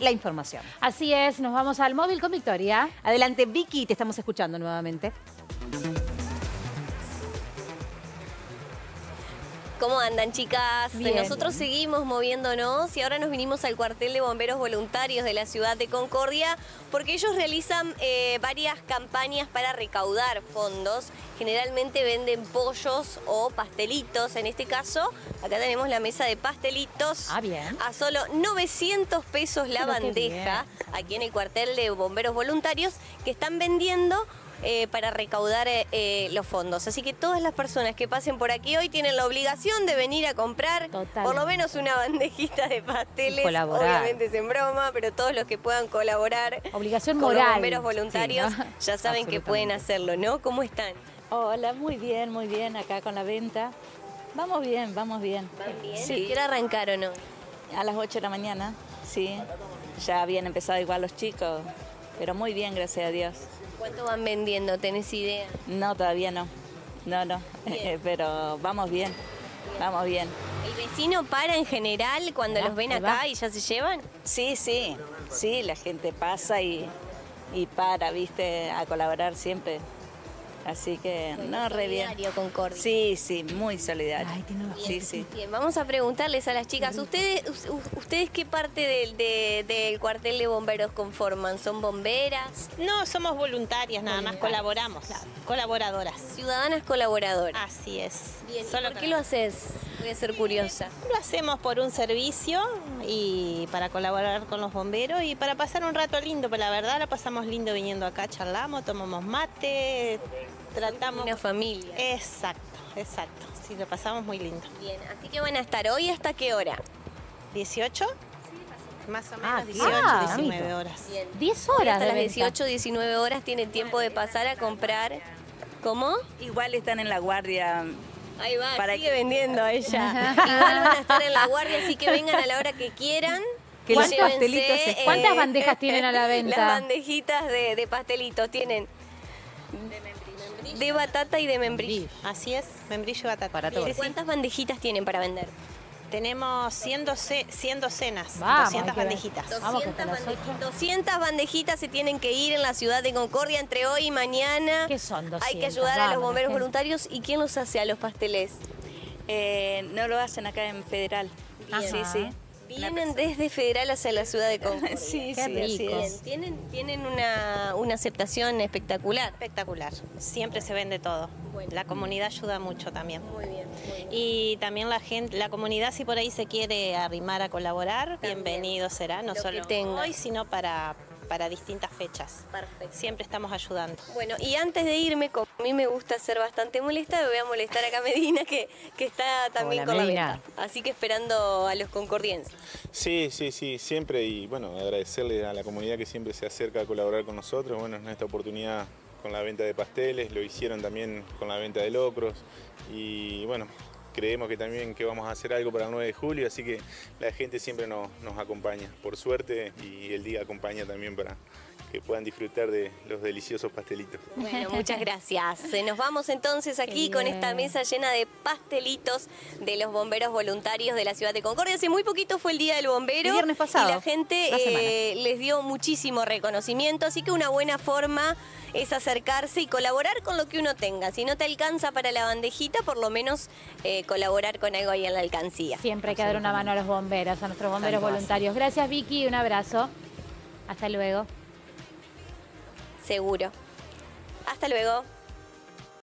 la información. Así es, nos vamos al móvil con Victoria. Adelante, Vicky, te estamos escuchando nuevamente. ¿Cómo andan, chicas? Bien. Nosotros seguimos moviéndonos y ahora nos vinimos al cuartel de bomberos voluntarios de la ciudad de Concordia porque ellos realizan eh, varias campañas para recaudar fondos. Generalmente venden pollos o pastelitos. En este caso, acá tenemos la mesa de pastelitos. Ah, bien. A solo 900 pesos la Pero bandeja aquí en el cuartel de bomberos voluntarios que están vendiendo eh, para recaudar eh, eh, los fondos. Así que todas las personas que pasen por aquí hoy tienen la obligación de venir a comprar Totalmente. por lo menos una bandejita de pasteles. Obviamente es en broma, pero todos los que puedan colaborar Obligación con moral. los bomberos voluntarios Sí, ¿no? ya saben que pueden hacerlo, ¿no? ¿Cómo están? Hola, muy bien, muy bien, acá con la venta. Vamos bien, vamos bien. ¿Van bien? Sí. ¿Quiere arrancar o no? A las 8 de la mañana, sí. Ya habían empezado igual los chicos, pero muy bien, gracias a Dios. ¿Cuánto van vendiendo? ¿Tenés idea? No, todavía no. No, no. Pero vamos bien, vamos bien. ¿El vecino para en general cuando los ven acá va. y ya se llevan? Sí, sí, sí, la gente pasa y, y para, viste, a colaborar siempre. Así que, no, re bien. Sí, sí, muy solidario. Ay, tiene una Sí, sí. Bien, vamos a preguntarles a las chicas, ¿ustedes, ustedes qué parte del, de- del cuartel de bomberos conforman? ¿Son bomberas? No, somos voluntarias, nada más colaboramos, colaboradoras. Ciudadanas colaboradoras. Así es. Bien, ¿y Solo ¿por qué lo haces? Voy a ser curiosa. Lo hacemos por un servicio y para colaborar con los bomberos y para pasar un rato lindo, pero la verdad la pasamos lindo viniendo acá, charlamos, tomamos mate, tratamos... Una familia. Exacto, exacto. Sí, lo pasamos muy lindo. Bien, así que van a estar hoy hasta qué hora? ¿18? Más o menos Ah, 18, ah, 19 amito. horas. Bien. 10 Hoy horas hasta las venta. 18, 19 horas tienen tiempo de pasar a comprar. ¿Cómo? Igual están en la guardia. Ahí va, Para sigue que- vendiendo ella. Igual van a estar en la guardia, así que vengan a la hora que quieran. Que los pastelitos eh, ¿Cuántas bandejas tienen a la venta? Las bandejitas de, de pastelitos tienen de batata y de membrillo. Así es, membrillo y batata. Para todos. ¿Cuántas bandejitas tienen para vender? Tenemos 100, doce- 100 docenas, Vamos, 200 hay que ver. bandejitas. Vamos, que hasta 200, las bande- ocho. 200 bandejitas se tienen que ir en la ciudad de Concordia entre hoy y mañana. ¿Qué son Hay que 200? ayudar a los Vamos, bomberos voluntarios. ¿Y quién los hace a los pasteles? Eh, no lo hacen acá en Federal. Bien. Sí, sí. Vienen desde Federal hacia la ciudad de Concordia. Sí, Qué sí, rico. Es. tienen, tienen una, una aceptación espectacular. Espectacular, siempre se vende todo. Bueno. La comunidad ayuda mucho también. Muy bien, muy bien. Y también la gente, la comunidad si por ahí se quiere arrimar a colaborar, También. bienvenido será, no Lo solo hoy, sino para, para distintas fechas. Perfecto. Siempre estamos ayudando. Bueno, y antes de irme, como a mí me gusta ser bastante molesta, me voy a molestar acá a Medina, que, que está también Hola, con Medina. la venta. Así que esperando a los concordienses. Sí, sí, sí, siempre y bueno, agradecerle a la comunidad que siempre se acerca a colaborar con nosotros. Bueno, en esta oportunidad con la venta de pasteles, lo hicieron también con la venta de locros y bueno, creemos que también que vamos a hacer algo para el 9 de julio, así que la gente siempre nos, nos acompaña, por suerte, y el día acompaña también para que puedan disfrutar de los deliciosos pastelitos. Bueno, muchas gracias. Nos vamos entonces aquí con esta mesa llena de pastelitos de los bomberos voluntarios de la ciudad de Concordia. Hace muy poquito fue el Día del Bombero. El viernes pasado, Y la gente la eh, les dio muchísimo reconocimiento, así que una buena forma es acercarse y colaborar con lo que uno tenga. Si no te alcanza para la bandejita, por lo menos eh, colaborar con algo ahí en la alcancía. Siempre hay que dar una mano a los bomberos, a nuestros bomberos Tanto voluntarios. Gracias, Vicky. Un abrazo. Hasta luego. Seguro. Hasta luego.